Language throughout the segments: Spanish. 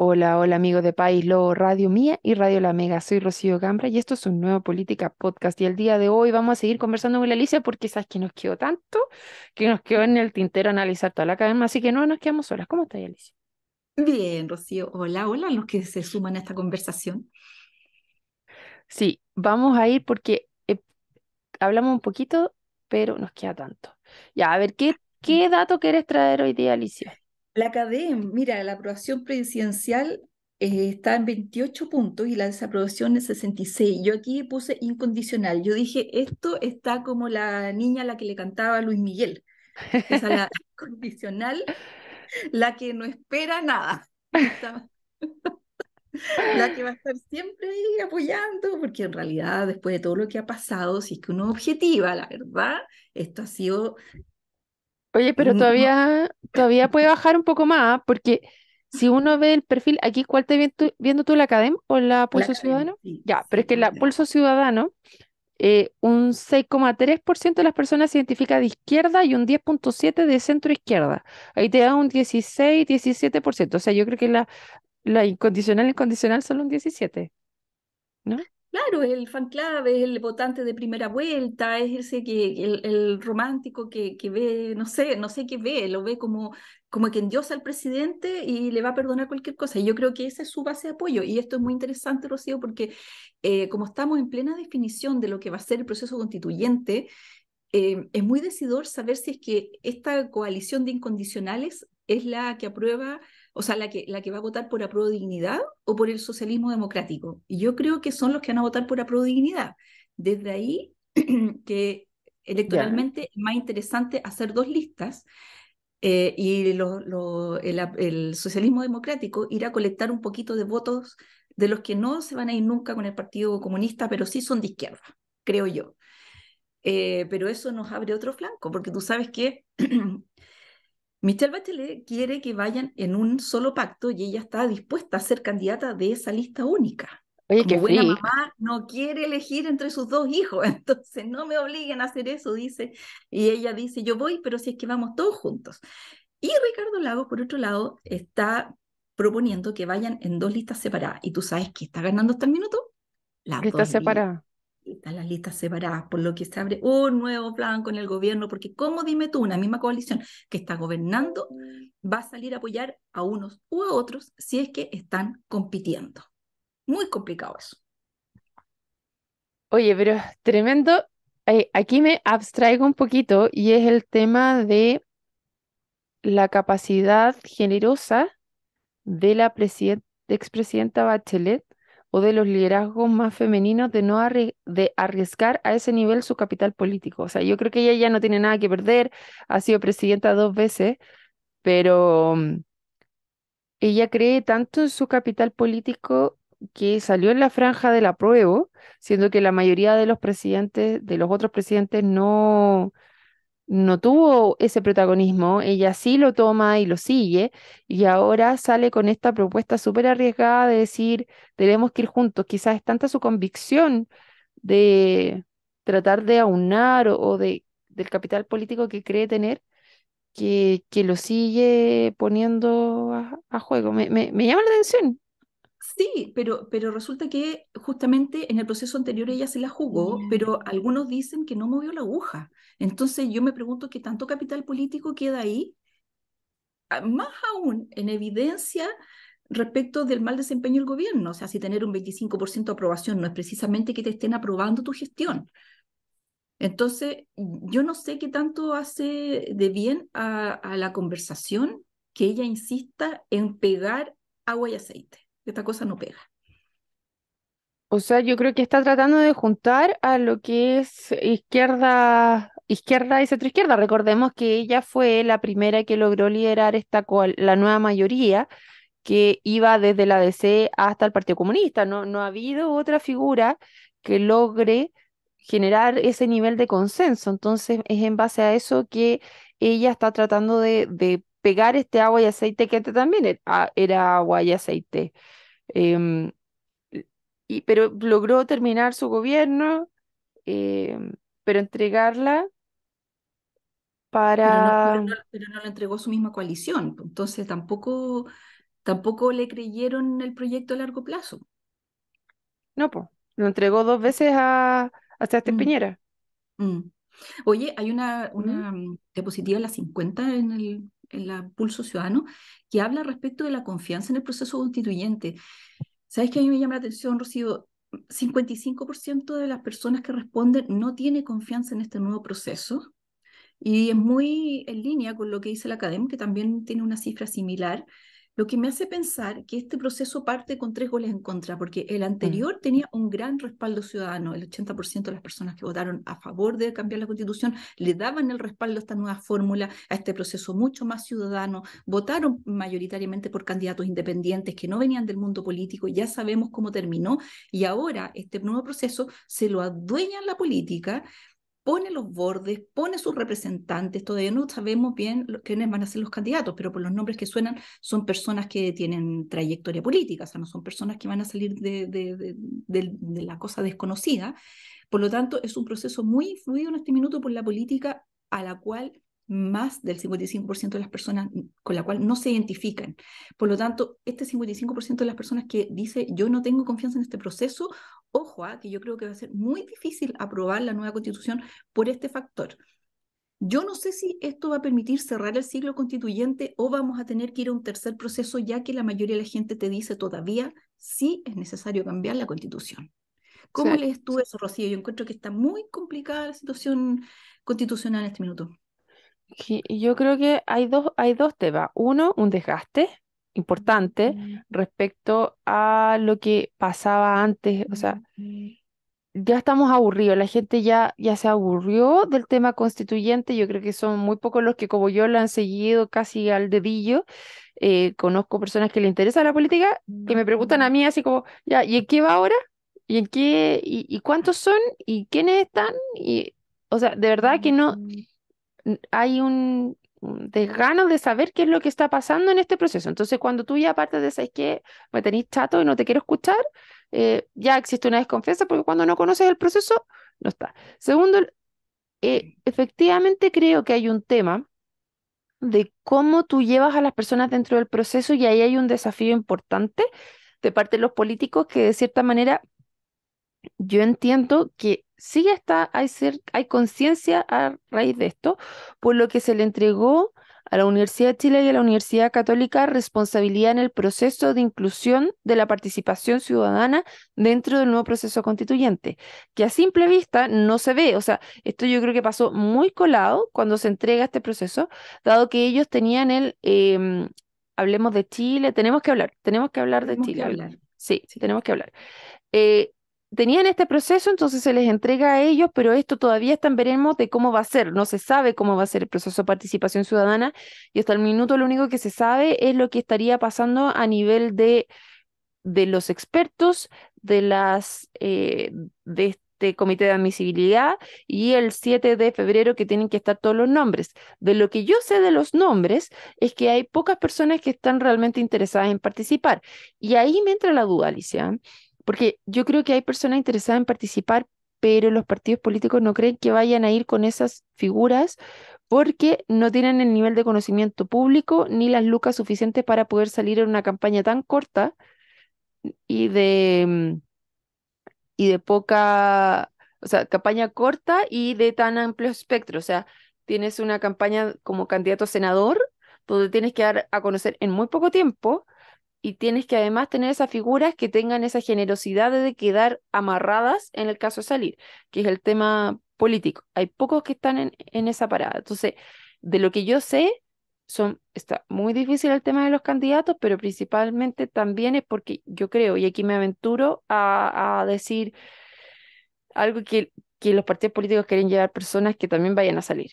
Hola, hola amigos de País Lobo Radio Mía y Radio La Mega. Soy Rocío Gambra y esto es un nuevo Política Podcast. Y el día de hoy vamos a seguir conversando con la Alicia porque sabes que nos quedó tanto que nos quedó en el tintero analizar toda la cadena, así que no nos quedamos solas. ¿Cómo estás, Alicia? Bien, Rocío. Hola, hola, los que se suman a esta conversación. Sí, vamos a ir porque eh, hablamos un poquito, pero nos queda tanto. Ya, a ver, ¿qué, qué dato quieres traer hoy día, Alicia? La CADEM, mira, la aprobación presidencial eh, está en 28 puntos y la desaprobación en 66. Yo aquí puse incondicional. Yo dije, esto está como la niña a la que le cantaba Luis Miguel. Esa la condicional, la que no espera nada. la que va a estar siempre ahí apoyando, porque en realidad después de todo lo que ha pasado, si es que uno objetiva, la verdad, esto ha sido Oye, pero todavía, todavía puede bajar un poco más, porque si uno ve el perfil, aquí, ¿cuál te viendo, tú, la Academ o la Pulso Ciudadano? ya, pero es que la Pulso Ciudadano, eh, un 6,3% de las personas se identifica de izquierda y un 10,7% de centro izquierda. Ahí te da un 16, 17%. O sea, yo creo que la, la incondicional y incondicional son un 17%, ¿no? Claro, el fan club es el votante de primera vuelta, es ese que el, romántico que, que, ve, no sé, no sé qué ve, lo ve como, como que endiosa al presidente y le va a perdonar cualquier cosa. Y yo creo que esa es su base de apoyo. Y esto es muy interesante, Rocío, porque eh, como estamos en plena definición de lo que va a ser el proceso constituyente, eh, es muy decidor saber si es que esta coalición de incondicionales es la que aprueba o sea, la que, la que va a votar por apruebo dignidad o por el socialismo democrático. Y yo creo que son los que van a votar por apruebo dignidad. Desde ahí que electoralmente es más interesante hacer dos listas eh, y el, socialismo democrático ir a colectar un poquito de votos de los que no se van a ir nunca con el Partido Comunista, pero sí son de izquierda, creo yo. Eh, pero eso nos abre otro flanco, porque tú sabes que Michelle Bachelet quiere que vayan en un solo pacto y ella está dispuesta a ser candidata de esa lista única. Oye, Como buena mamá no quiere elegir entre sus dos hijos, entonces no me obliguen a hacer eso, dice. Y ella dice, yo voy, pero si es que vamos todos juntos. Y Ricardo Lagos, por otro lado, está proponiendo que vayan en dos listas separadas. ¿Y tú sabes que está ganando hasta el minuto? La lista separada están las listas separadas, por lo que se abre un nuevo plan con el gobierno, porque como dime tú, una misma coalición que está gobernando va a salir a apoyar a unos u a otros si es que están compitiendo. Muy complicado eso. Oye, pero tremendo. Aquí me abstraigo un poquito y es el tema de la capacidad generosa de la expresidenta Bachelet o de los liderazgos más femeninos de no arriesgar a ese nivel su capital político. O sea, yo creo que ella ya no tiene nada que perder, ha sido presidenta dos veces, pero mm, ella cree tanto en su capital político que salió en la franja del apruebo, siendo que la mayoría de los presidentes, de los otros presidentes, no, no tuvo ese protagonismo, ella sí lo toma y lo sigue, y ahora sale con esta propuesta súper arriesgada de decir, tenemos que ir juntos. Quizás es tanta su convicción de tratar de aunar o, de, del capital político que cree tener, que, que lo sigue poniendo a, juego. Me, me, me llama la atención. Sí, pero, pero resulta que justamente en el proceso anterior ella se la jugó, pero algunos dicen que no movió la aguja. Entonces yo me pregunto qué tanto capital político queda ahí, ah, más aún en evidencia respecto del mal desempeño del gobierno. O sea, si tener un 25% de aprobación no es precisamente que te estén aprobando tu gestión. Entonces, yo no sé qué tanto hace de bien a, a la conversación que ella insista en pegar agua y aceite esta cosa no pega. O sea, yo creo que está tratando de juntar a lo que es izquierda, izquierda y centroizquierda. Recordemos que ella fue la primera que logró liderar esta la nueva mayoría que iba desde la DC hasta el Partido Comunista. No, no ha habido otra figura que logre generar ese nivel de consenso. Entonces, es en base a eso que ella está tratando de, pegar este agua y aceite, que también era, era agua y aceite. Em, y, pero logró terminar su gobierno, em, pero entregarla para... Pero no, pero, no, lo entregó su misma coalición, entonces tampoco, tampoco le creyeron el proyecto a largo plazo. No, pues, lo entregó dos veces a, a Sebastián Mm, Piñera. mm. Oye, hay una, una mm, diapositiva la 50 en el en la Pulso Ciudadano que habla respecto de la confianza en el proceso constituyente. ¿Sabes qué a mí me llama la atención, Rocío? 55% de las personas que responden no tiene confianza en este nuevo proceso y es muy en línea con lo que dice la academia, que también tiene una cifra similar, lo que me hace pensar que este proceso parte con tres goles en contra, porque el Mm. anterior tenía un gran respaldo ciudadano, el 80% de las personas que votaron a favor de cambiar la constitución le daban el respaldo a esta nueva fórmula, a este proceso mucho más ciudadano, votaron mayoritariamente por candidatos independientes que no venían del mundo político, ya sabemos cómo terminó, y ahora este nuevo proceso se lo adueña la política pone los bordes, pone sus representantes, todavía no sabemos bien quiénes van a ser los candidatos, pero por los nombres que suenan son personas que tienen trayectoria política, o sea, no son personas que van a salir de, de, de, la cosa desconocida. Por lo tanto, es un proceso muy influido en este minuto por la política a la cual más del 55% de las personas con la cual no se identifican. Por lo tanto, este 55% de las personas que dice yo no tengo confianza en este proceso, ojo, ¿eh? que yo creo que va a ser muy difícil aprobar la nueva constitución por este factor. Yo no sé si esto va a permitir cerrar el siglo constituyente o vamos a tener que ir a un tercer proceso, ya que la mayoría de la gente te dice todavía sí es necesario cambiar la constitución. ¿Cómo sí. lees tú eso, Rocío? Yo encuentro que está muy complicada la situación constitucional en este minuto. Yo creo que hay dos, hay dos temas. Uno, un desgaste importante respecto a lo que pasaba antes. O sea, ya estamos aburridos, la gente ya, ya se aburrió del tema constituyente. Yo creo que son muy pocos los que, como yo, lo han seguido casi al dedillo. Eh, conozco personas que le interesa la política y me preguntan a mí así como, ya, ¿y en qué va ahora? ¿Y en qué? ¿Y, y cuántos son? ¿Y quiénes están? Y, o sea, de verdad que no hay un, desgano de saber qué es lo que está pasando en este proceso. Entonces, cuando tú ya aparte de sabes que me tenés chato y no te quiero escuchar, eh, ya existe una desconfianza porque cuando no conoces el proceso, no está. Segundo, eh, efectivamente creo que hay un tema de cómo tú llevas a las personas dentro del proceso y ahí hay un desafío importante de parte de los políticos que de cierta manera yo entiendo que sí está, hay, ser, hay conciencia a raíz de esto, por lo que se le entregó a la Universidad de Chile y a la Universidad Católica responsabilidad en el proceso de inclusión de la participación ciudadana dentro del nuevo proceso constituyente, que a simple vista no se ve. O sea, esto yo creo que pasó muy colado cuando se entrega este proceso, dado que ellos tenían el, eh, hablemos de Chile, tenemos que hablar, tenemos que hablar tenemos de Chile. Hablar. Sí, sí, tenemos que hablar. Eh, tenían este proceso, entonces se les entrega a ellos, pero esto todavía están veremos de cómo va a ser. No se sabe cómo va a ser el proceso de participación ciudadana y hasta el minuto lo único que se sabe es lo que estaría pasando a nivel de, de los expertos, de las eh, de este comité de admisibilidad y el 7 de febrero que tienen que estar todos los nombres. De lo que yo sé de los nombres es que hay pocas personas que están realmente interesadas en participar. Y ahí me entra la duda, Alicia. Porque yo creo que hay personas interesadas en participar, pero los partidos políticos no creen que vayan a ir con esas figuras porque no tienen el nivel de conocimiento público ni las lucas suficientes para poder salir en una campaña tan corta y de, y de poca, o sea, campaña corta y de tan amplio espectro. O sea, tienes una campaña como candidato a senador donde tienes que dar a conocer en muy poco tiempo y tienes que además tener esas figuras que tengan esa generosidad de quedar amarradas en el caso de salir, que es el tema político. Hay pocos que están en, en esa parada. Entonces, de lo que yo sé, son, está muy difícil el tema de los candidatos, pero principalmente también es porque yo creo, y aquí me aventuro a, a decir algo que, que los partidos políticos quieren llevar personas que también vayan a salir.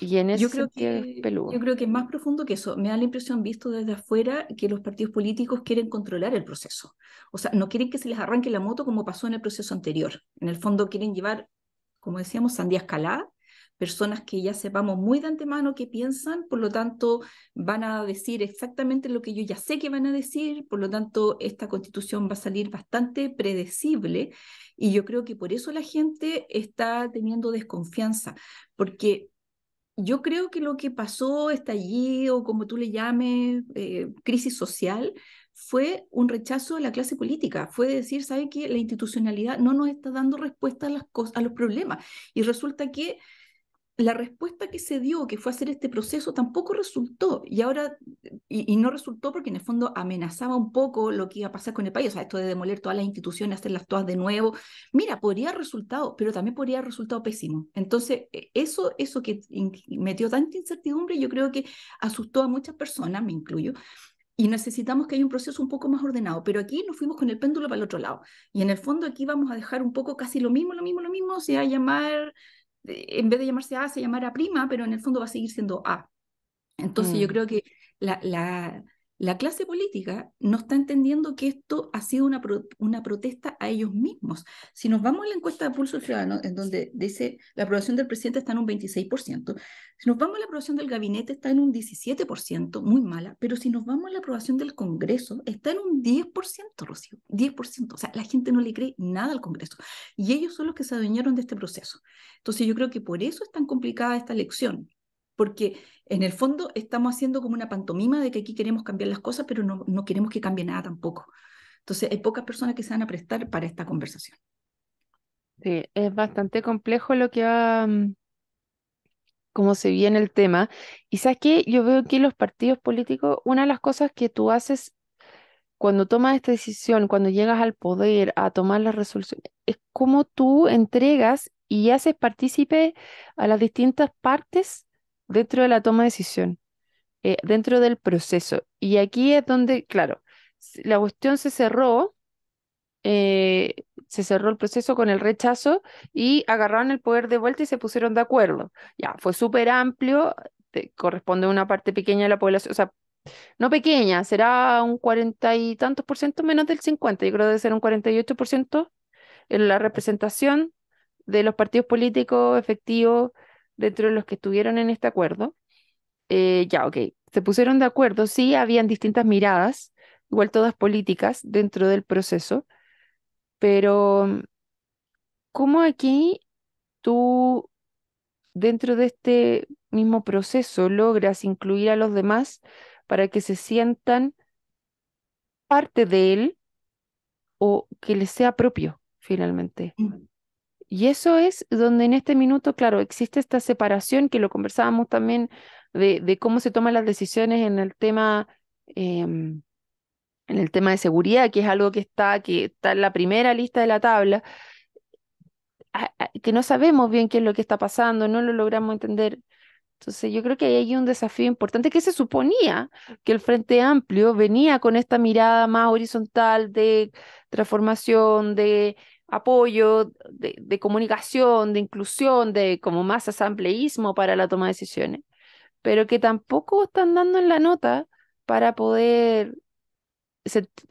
Y en ese yo creo que peludo. Yo creo que es más profundo que eso. Me da la impresión, visto desde afuera, que los partidos políticos quieren controlar el proceso. O sea, no quieren que se les arranque la moto como pasó en el proceso anterior. En el fondo quieren llevar, como decíamos, sandía escalada, personas que ya sepamos muy de antemano qué piensan, por lo tanto van a decir exactamente lo que yo ya sé que van a decir, por lo tanto esta constitución va a salir bastante predecible y yo creo que por eso la gente está teniendo desconfianza, porque yo creo que lo que pasó, estallido, como tú le llames, eh, crisis social, fue un rechazo a la clase política, fue decir, ¿sabe qué? La institucionalidad no nos está dando respuesta a, las a los problemas. Y resulta que la respuesta que se dio, que fue hacer este proceso, tampoco resultó. Y ahora, y, no resultó porque en el fondo amenazaba un poco lo que iba a pasar con el país. O sea, esto de demoler todas las instituciones, hacerlas todas de nuevo. Mira, podría haber resultado, pero también podría haber resultado pésimo. Entonces, e, eso, eso que metió tanta incertidumbre, yo creo que asustó a muchas personas, me incluyo, y necesitamos que haya un proceso un poco más ordenado. Pero aquí nos fuimos con el péndulo para el otro lado. Y en el fondo aquí vamos a dejar un poco casi lo mismo, lo mismo, lo mismo, o sea, llamar, en vez de llamarse A, se llamará prima, pero en el fondo va a seguir siendo A. Entonces yo mm. creo que la, la, la clase política no está entendiendo que esto ha sido una, protesta a ellos mismos. Si nos vamos a la encuesta de Pulso Ciudadano, en donde dice la aprobación del presidente está en un 26%, si nos vamos a la aprobación del gabinete está en un 17%, muy mala, pero si nos vamos a la aprobación del Congreso está en un 10%, Rocío, 10%. O sea, la gente no le cree nada al Congreso. Y ellos son los que se adueñaron de este proceso. Entonces yo creo que por eso es tan complicada esta elección, porque en el fondo estamos haciendo como una pantomima de que aquí queremos cambiar las cosas, pero no, no queremos que cambie nada tampoco. Entonces, hay pocas personas que se van a prestar para esta conversación. Sí, es bastante complejo lo que va, mm, cómo se viene el tema. Y sabes que yo veo que los partidos políticos, una de las cosas que tú haces cuando tomas esta decisión, cuando llegas al poder a tomar la resolución, es cómo tú entregas y haces partícipe a las distintas partes dentro de la toma de decisión, eh, dentro del proceso. Y aquí es donde, claro, la cuestión se cerró, eh, se cerró el proceso con el rechazo y agarraron el poder de vuelta y se pusieron de acuerdo. Ya, fue súper amplio, corresponde a una parte pequeña de la población, o sea, no pequeña, será un cuarenta y tantos por ciento menos del 50, yo creo que debe ser un 48 por ciento en la representación de los partidos políticos efectivos dentro de los que estuvieron en este acuerdo, eh, ya, ok, se pusieron de acuerdo, sí, habían distintas miradas, igual todas políticas dentro del proceso, pero ¿cómo aquí tú, dentro de este mismo proceso, logras incluir a los demás para que se sientan parte de él o que les sea propio finalmente? Mm. Y eso es donde en este minuto, claro, existe esta separación que lo conversábamos también de, cómo se toman las decisiones en el tema, em, en el tema de seguridad, que es algo que está, que está en la primera lista de la tabla, que no sabemos bien qué es lo que está pasando, no lo logramos entender. Entonces yo creo que hay un desafío importante que se suponía que el Frente Amplio venía con esta mirada más horizontal de transformación, de apoyo, de, comunicación, de inclusión, de como más asambleísmo para la toma de decisiones, pero que tampoco están dando en la nota para poder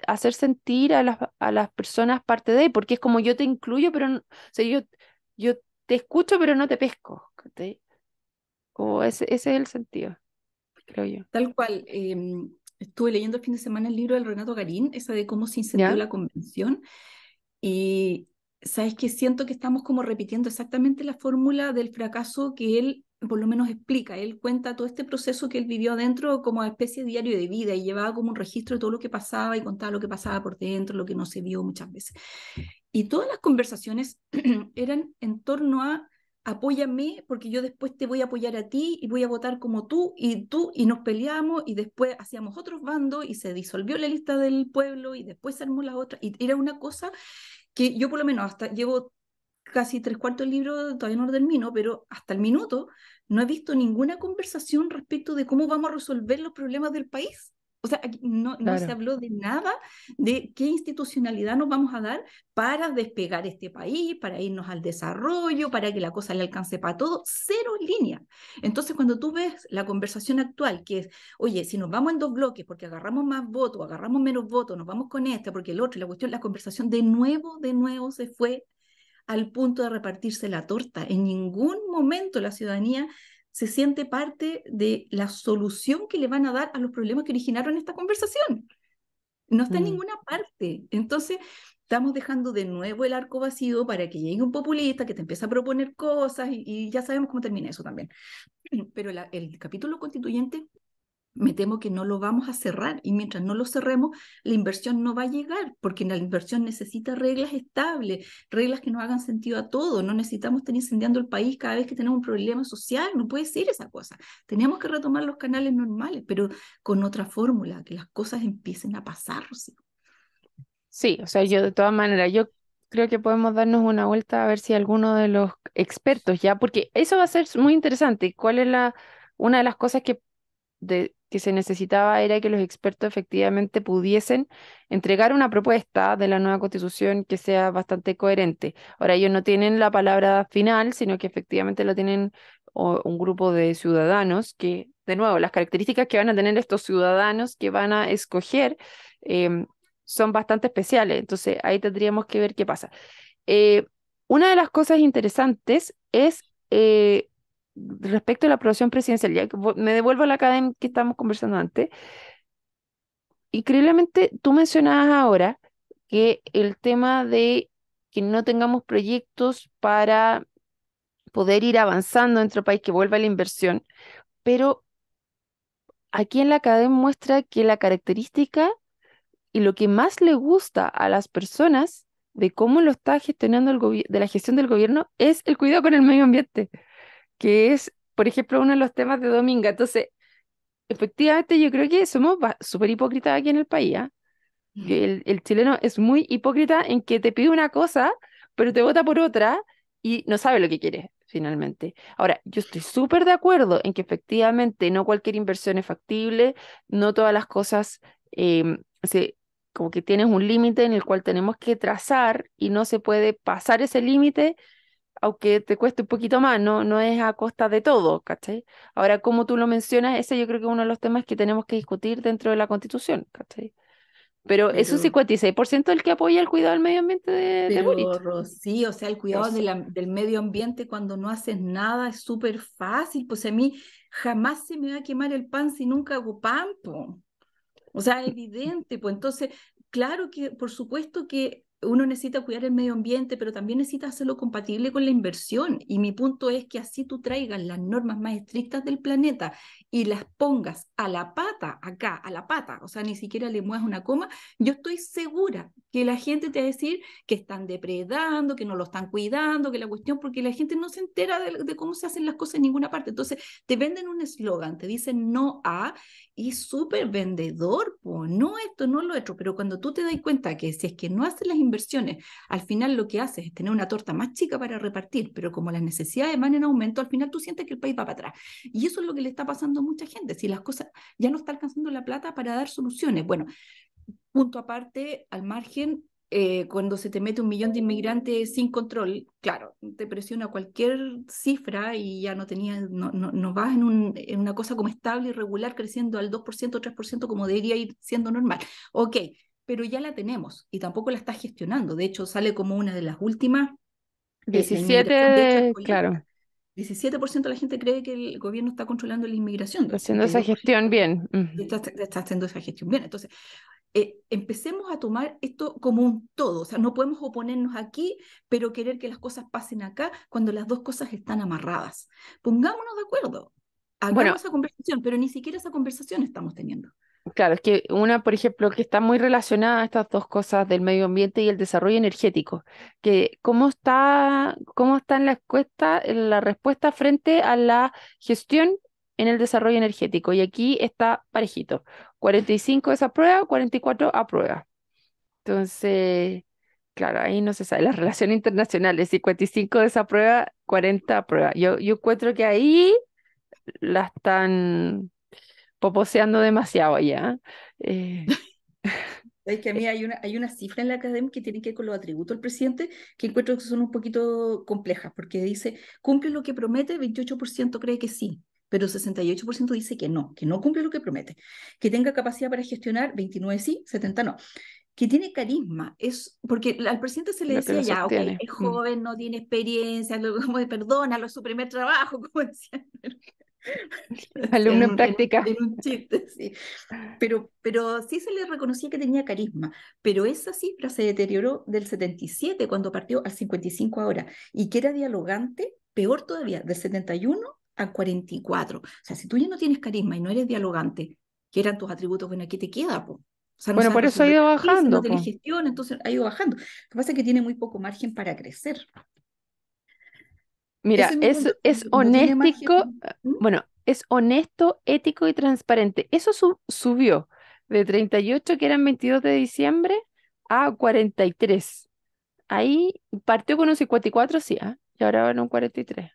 hacer sentir a las, a las personas parte de, porque es como yo te incluyo, pero o sea, yo, yo te escucho, pero no te pesco. Como ese, ese es el sentido, creo yo. Tal cual. Em, estuve leyendo el fin de semana el libro del Renato Garín, esa de cómo se incendió la convención, y sabes que siento que estamos como repitiendo exactamente la fórmula del fracaso que él por lo menos explica, él cuenta todo este proceso que él vivió adentro como especie de diario de vida y llevaba como un registro de todo lo que pasaba y contaba lo que pasaba por dentro, lo que no se vio muchas veces. Y todas las conversaciones eran en torno a apóyame porque yo después te voy a apoyar a ti y voy a votar como tú y tú y nos peleamos y después hacíamos otros bandos y se disolvió la lista del pueblo y después se armó la otra y era una cosa que yo por lo menos hasta llevo casi tres cuartos del libro, todavía no lo termino, pero hasta el minuto no he visto ninguna conversación respecto de cómo vamos a resolver los problemas del país. O sea, no, no, se habló de nada de qué institucionalidad nos vamos a dar para despegar este país, para irnos al desarrollo, para que la cosa le alcance para todo. Cero línea. Entonces, cuando tú ves la conversación actual, que es, oye, si nos vamos en dos bloques porque agarramos más votos, agarramos menos votos, nos vamos con este porque el otro, la cuestión, la conversación de nuevo, de nuevo se fue al punto de repartirse la torta. En ningún momento la ciudadanía se siente parte de la solución que le van a dar a los problemas que originaron esta conversación. No está en mm. ninguna parte. Entonces, estamos dejando de nuevo el arco vacío para que llegue un populista que te empiece a proponer cosas y, ya sabemos cómo termina eso también. Pero el capítulo constituyente me temo que no lo vamos a cerrar y mientras no lo cerremos, la inversión no va a llegar, porque la inversión necesita reglas estables, reglas que no hagan sentido a todo. No necesitamos estar incendiando el país cada vez que tenemos un problema social, no puede ser esa cosa. Tenemos que retomar los canales normales, pero con otra fórmula, que las cosas empiecen a pasar, Sí, o sea, yo de todas maneras, yo creo que podemos darnos una vuelta a ver si alguno de los expertos ya, porque eso va a ser muy interesante. ¿Cuál es la una de las cosas que de, que se necesitaba era que los expertos efectivamente pudiesen entregar una propuesta de la nueva constitución que sea bastante coherente. Ahora, ellos no tienen la palabra final, sino que efectivamente lo tienen un grupo de ciudadanos que, de nuevo, las características que van a tener estos ciudadanos que van a escoger em, son bastante especiales. Entonces, ahí tendríamos que ver qué pasa. Eh, una de las cosas interesantes es eh, respecto a la aprobación presidencial, ya me devuelvo a la academia que estábamos conversando antes, increíblemente tú mencionabas ahora que el tema de que no tengamos proyectos para poder ir avanzando en nuestro país, que vuelva la inversión, pero aquí en la academia muestra que la característica y lo que más le gusta a las personas de cómo lo está gestionando el de la gestión del gobierno es el cuidado con el medio ambiente que es, por ejemplo, uno de los temas de Dominga. Entonces, efectivamente, yo creo que somos súper hipócritas aquí en el país. ¿ah? El, el, chileno es muy hipócrita en que te pide una cosa, pero te vota por otra y no sabe lo que quiere finalmente. Ahora, yo estoy súper de acuerdo en que efectivamente no cualquier inversión es factible, no todas las cosas, em, se, como que tienes un límite en el cual tenemos que trazar y no se puede pasar ese límite aunque te cueste un poquito más, no, no es a costa de todo, ¿cachai? Ahora, como tú lo mencionas, ese yo creo que es uno de los temas que tenemos que discutir dentro de la Constitución, ¿cachai? Pero, es un 56% el que apoya el cuidado del medio ambiente de, pero, Sí, o sea, el cuidado del medio ambiente cuando no haces nada es súper fácil. Pues a mí jamás se me va a quemar el pan si nunca hago pan. O sea, evidente. Pues entonces, claro que, por supuesto que uno necesita cuidar el medio ambiente, pero también necesita hacerlo compatible con la inversión. Y mi punto es que así tú traigas las normas más estrictas del planeta y las pongas a la pata, acá, a la pata, o sea, ni siquiera le muevas una coma, yo estoy segura que la gente te va a decir que están depredando, que no lo están cuidando, que la cuestión, porque la gente no se entera de, cómo se hacen las cosas en ninguna parte. Entonces, te venden un eslogan, te dicen no a, y súper vendedor, no esto, no lo otro, pero cuando tú te das cuenta que si es que no haces las inversiones, al final lo que haces es tener una torta más chica para repartir, pero como las necesidades van en aumento, al final tú sientes que el país va para atrás. Y eso es lo que le está pasando a mucha gente, si las cosas ya no está alcanzando la plata para dar soluciones. Bueno, punto aparte, al margen, eh, cuando se te mete un millón de inmigrantes sin control, claro, te presiona cualquier cifra y ya no tenía, no, no, vas en, en, una cosa como estable y regular, creciendo al 2%, 3%, como debería ir siendo normal. Ok, pero ya la tenemos y tampoco la estás gestionando. De hecho, sale como una de las últimas. 17, claro. 17% de la gente cree que el gobierno está controlando la inmigración. Está haciendo esa gestión bien. Está, haciendo esa gestión bien. Entonces, eh, empecemos a tomar esto como un todo. O sea, no podemos oponernos aquí, pero querer que las cosas pasen acá cuando las dos cosas están amarradas. Pongámonos de acuerdo. Hagamos bueno, esa conversación, pero ni siquiera esa conversación estamos teniendo. Claro, es que una, por ejemplo, que está muy relacionada a estas dos cosas del medio ambiente y el desarrollo energético, que cómo está, cómo en la encuesta, en la respuesta frente a la gestión en el desarrollo energético. Y aquí está parejito. 45 desaprueba, 44 aprueba. Entonces, claro, ahí no se sabe. Las relaciones internacionales, 55 desaprueba, 40 aprueba. Yo, yo encuentro que ahí la están poposeando demasiado ya. Eh, es que a mí hay una, hay una cifra en la academia que tiene que ver con los atributos del presidente que encuentro que son un poquito complejas, porque dice, cumple lo que promete, 28% cree que sí, pero 68% dice que no, que no cumple lo que promete. Que tenga capacidad para gestionar, 29 sí, 70 no. Que tiene carisma, es porque al presidente se le decía ya, ok, es mm. joven, no tiene experiencia, como de perdona, es su primer trabajo, como decían. Alumno en, en práctica. En, un chiste, sí. Pero, pero sí se le reconocía que tenía carisma. Pero esa cifra se deterioró del 77 cuando partió al 55 ahora. Y que era dialogante, peor todavía, del 71 al 44. O sea, si tú ya no tienes carisma y no eres dialogante, ¿qué eran tus atributos? Bueno, ¿qué te queda? Po? O sea, no bueno, por eso ha ido bajando. No gestión, entonces ha ido bajando. Lo que pasa es que tiene muy poco margen para crecer. Mira, es, es honéstico, ¿Mm? bueno, es honesto, ético y transparente. Eso subió de 38, que eran 22 de diciembre, a 43. Ahí partió con un 54, sí, ¿eh? y ahora van un 43.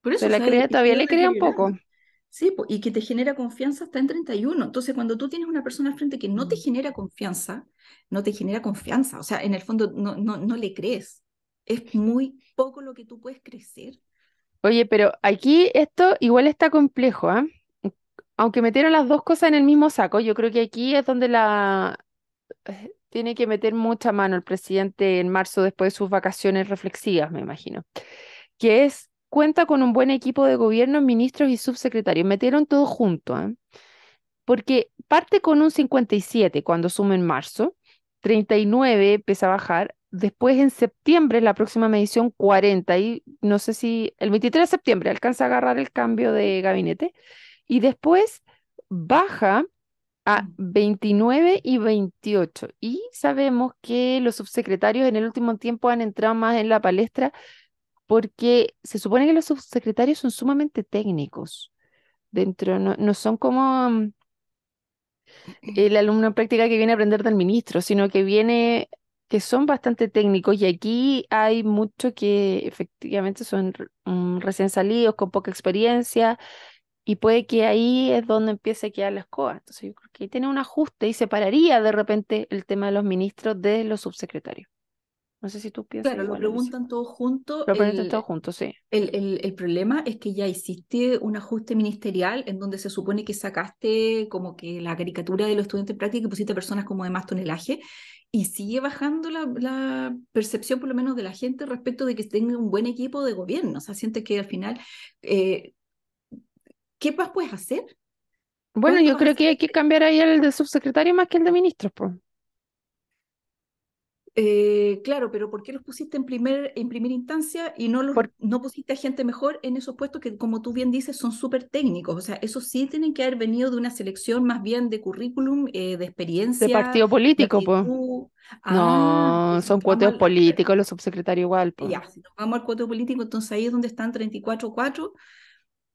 Por eso, Se cree, todavía le crea un poco. Sí, y que te genera confianza hasta en 31. Entonces, cuando tú tienes una persona al frente que no te mm. genera confianza, no te genera confianza, o sea, en el fondo no, no, no le crees. Es muy poco lo que tú puedes crecer. Oye, pero aquí esto igual está complejo, ¿ah? Aunque metieron las dos cosas en el mismo saco, yo creo que aquí es donde la eh, tiene que meter mucha mano el presidente en marzo después de sus vacaciones reflexivas, me imagino, que es cuenta con un buen equipo de gobierno, ministros y subsecretarios. Metieron todo junto, ¿ah? porque parte con un 57 cuando suma en marzo, 39 empieza a bajar, después en septiembre, la próxima medición 40, y no sé si el 23 de septiembre alcanza a agarrar el cambio de gabinete, y después baja a 29 mm. y 28. Y sabemos que los subsecretarios en el último tiempo han entrado más en la palestra porque se supone que los subsecretarios son sumamente técnicos. Dentro, no, no son como mm, el alumno en práctica que viene a aprender del ministro, sino que viene que son bastante técnicos y aquí hay mucho que efectivamente son mm, recién salidos, con poca experiencia y puede que ahí es donde empiece a quedar la escoba. Entonces yo creo que ahí tiene un ajuste y separaría de repente el tema de los ministros de los subsecretarios. No sé si tú piensas. Claro, lo preguntan todos juntos. Lo preguntan todos juntos, sí. El, el, el, problema es que ya existe un ajuste ministerial en donde se supone que sacaste como que la caricatura de los estudiantes en práctica y pusiste personas como de más tonelaje y sigue bajando la, la, percepción por lo menos de la gente respecto de que tenga un buen equipo de gobierno. O sea, siente que al final, eh, ¿qué más puedes hacer? Bueno, yo creo que hay que cambiar ahí el de subsecretario más que el de ministros, pues. Eh, claro, pero ¿por qué los pusiste en, primer, en primera instancia y no, los, no pusiste a gente mejor en esos puestos que, como tú bien dices, son súper técnicos? O sea, eso sí tienen que haber venido de una selección más bien de currículum, eh, de experiencia. De partido político, pues. no, ah, son cuoteos políticos, los subsecretarios igual. Ya, si nos vamos al cuoteo político, entonces ahí es donde están 34-4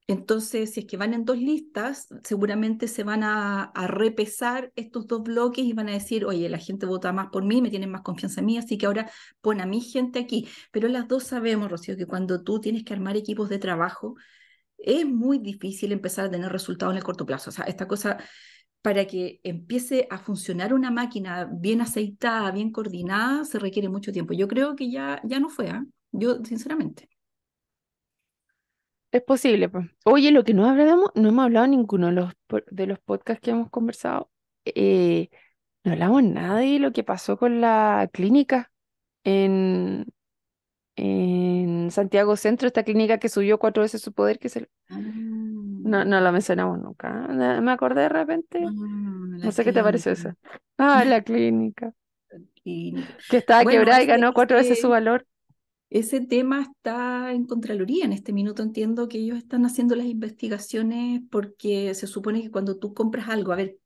entonces, si es que van en dos listas, seguramente se van a, repesar estos dos bloques y van a decir, oye, la gente vota más por mí, me tienen más confianza en mí, así que ahora pon a mi gente aquí. Pero las dos sabemos, Rocío, que cuando tú tienes que armar equipos de trabajo, es muy difícil empezar a tener resultados en el corto plazo. O sea, esta cosa, para que empiece a funcionar una máquina bien aceitada, bien coordinada, se requiere mucho tiempo. Yo creo que ya, ya no fue, ¿eh? yo sinceramente. Es posible. Pues. Oye, lo que no hablamos, no hemos hablado ninguno de los, de los podcasts que hemos conversado. Eh, no hablamos nada de lo que pasó con la clínica en, en Santiago Centro, esta clínica que subió cuatro veces su poder, que se... No, ah. no la mencionamos nunca. Me acordé de repente. Ah, no sé qué te parece eso. Ah, la clínica. Que estaba quebrada y ganó cuatro veces su valor ese tema está en Contraloría. En este minuto entiendo que ellos están haciendo las investigaciones porque se supone que cuando tú compras algo, a ver,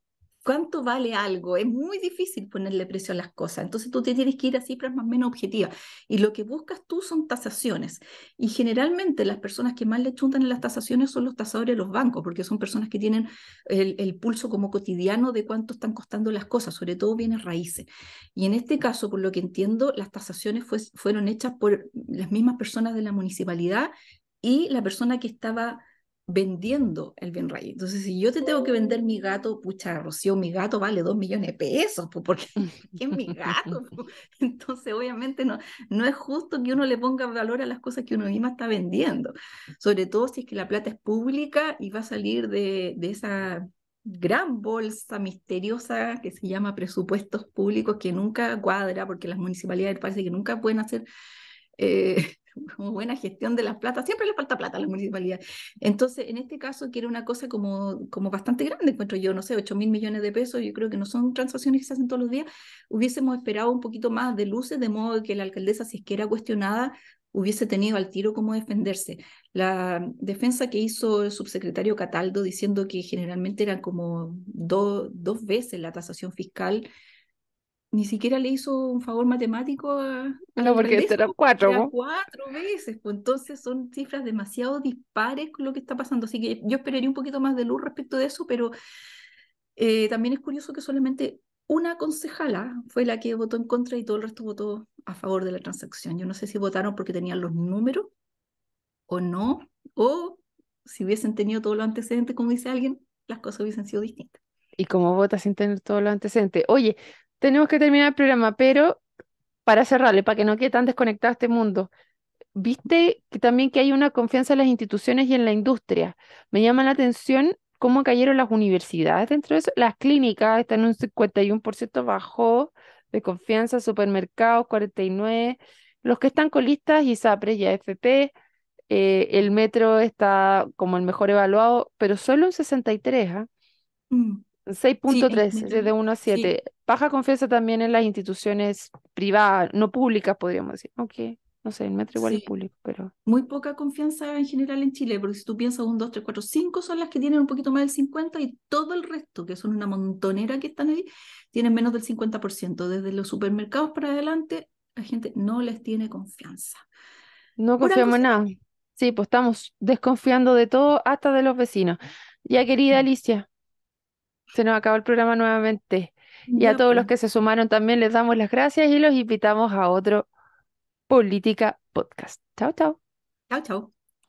¿Cuánto vale algo? Es muy difícil ponerle precio a las cosas. Entonces tú te tienes que ir a cifras más o menos objetivas. Y lo que buscas tú son tasaciones. Y generalmente las personas que más le chuntan en las tasaciones son los tasadores de los bancos, porque son personas que tienen el, pulso como cotidiano de cuánto están costando las cosas, sobre todo bienes raíces. Y en este caso, por lo que entiendo, las tasaciones fueron hechas por las mismas personas de la municipalidad y la persona que estaba vendiendo el bien raíz. Entonces, si yo te tengo que vender mi gato, pucha, Rocío, mi gato vale dos millones de pesos, pues, porque es mi gato. Entonces, obviamente, no, no es justo que uno le ponga valor a las cosas que uno misma está vendiendo, sobre todo si es que la plata es pública y va a salir de, de esa gran bolsa misteriosa que se llama presupuestos públicos que nunca cuadra porque las municipalidades parece que nunca pueden hacer eh, como buena gestión de las plata, siempre le falta plata a la municipalidad. Entonces, en este caso, que era una cosa como, como bastante grande, encuentro yo, no sé, 8 mil millones de pesos, yo creo que no son transacciones que se hacen todos los días, hubiésemos esperado un poquito más de luces, de modo que la alcaldesa, si es que era cuestionada, hubiese tenido al tiro cómo defenderse. La defensa que hizo el subsecretario Cataldo diciendo que generalmente eran como dos veces la tasación fiscal, ni siquiera le hizo un favor matemático a... no, porque eran cuatro. Era cuatro veces, pues entonces son cifras demasiado dispares con lo que está pasando. Así que yo esperaría un poquito más de luz respecto de eso, pero eh, también es curioso que solamente una concejala fue la que votó en contra y todo el resto votó a favor de la transacción. Yo no sé si votaron porque tenían los números o no, o si hubiesen tenido todos los antecedentes, como dice alguien, las cosas hubiesen sido distintas. Y como vota sin tener todos los antecedentes. Oye, tenemos que terminar el programa, pero para cerrarle, para que no quede tan desconectado este mundo, viste que también que hay una confianza en las instituciones y en la industria. Me llama la atención cómo cayeron las universidades dentro de eso. Las clínicas están en un 51% bajo de confianza, supermercados 49%, los que están con listas, ISAPRES y AFP, eh, el metro está como el mejor evaluado, pero solo un 63%, 6.3 mm. desde 1 a 7. Baja confianza también en las instituciones privadas, no públicas, podríamos decir. Ok. No sé, el metro igual es público, pero... Muy poca confianza en general en Chile, porque si tú piensas un, dos, tres, cuatro, cinco son las que tienen un poquito más del 50 y todo el resto, que son una montonera que están ahí, tienen menos del 50%. Desde los supermercados para adelante, la gente no les tiene confianza. No confiamos en nada. Sí, pues estamos desconfiando de todo, hasta de los vecinos. Ya, querida mm. Alicia, se nos acabó el programa nuevamente. Y a todos los pues. que se sumaron también les damos las gracias y los invitamos a otro Política Podcast. Chao, chao. Chao, chao.